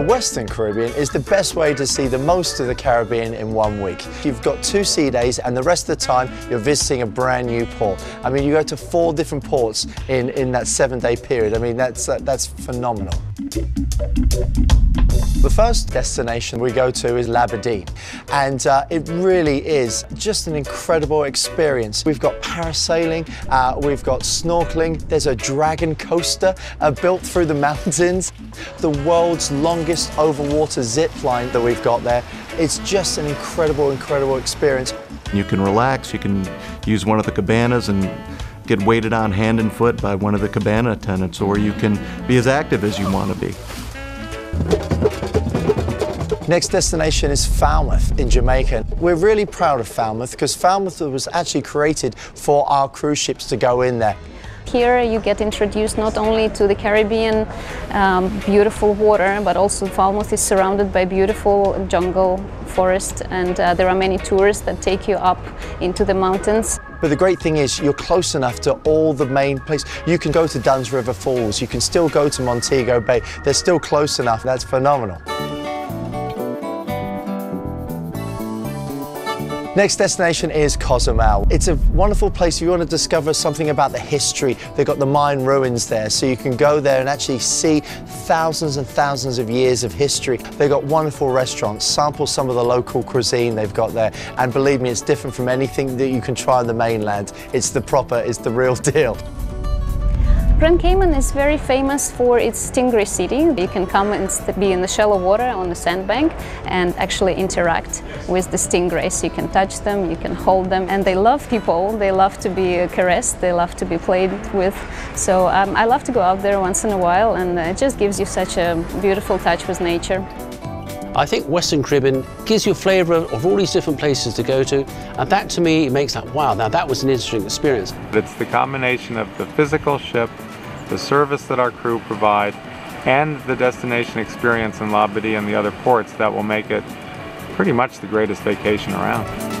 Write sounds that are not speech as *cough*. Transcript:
Western Caribbean is the best way to see the most of the Caribbean in one week. You've got two sea days and the rest of the time you're visiting a brand new port. I mean, you go to four different ports in, in that seven day period. I mean, that's, uh, that's phenomenal. The first destination we go to is Labadee, and uh, it really is just an incredible experience. We've got parasailing, uh, we've got snorkeling, there's a dragon coaster uh, built through the mountains, the world's longest overwater zip line that we've got there. It's just an incredible, incredible experience. You can relax, you can use one of the cabanas and get waited on hand and foot by one of the cabana attendants, or you can be as active as you want to be. Next destination is Falmouth in Jamaica. We're really proud of Falmouth because Falmouth was actually created for our cruise ships to go in there. Here you get introduced not only to the Caribbean um, beautiful water, but also Falmouth is surrounded by beautiful jungle, forest, and uh, there are many tours that take you up into the mountains. But the great thing is you're close enough to all the main places. You can go to Dunn's River Falls, you can still go to Montego Bay. They're still close enough. That's phenomenal. Next destination is Cozumel. It's a wonderful place if you want to discover something about the history. They've got the Mayan ruins there, so you can go there and actually see thousands and thousands of years of history. They've got wonderful restaurants, sample some of the local cuisine they've got there, and believe me, it's different from anything that you can try on the mainland. It's the proper, it's the real *laughs* deal. Grand Cayman is very famous for its stingray city. You can come and be in the shallow water on the sandbank and actually interact with the stingrays. You can touch them, you can hold them, and they love people. They love to be caressed, they love to be played with. So um, I love to go out there once in a while, and it just gives you such a beautiful touch with nature. I think Western Caribbean gives you a flavour of all these different places to go to, and that to me makes that, wow, now that was an interesting experience. It's the combination of the physical ship, the service that our crew provide, and the destination experience in Labadee and the other ports that will make it pretty much the greatest vacation around.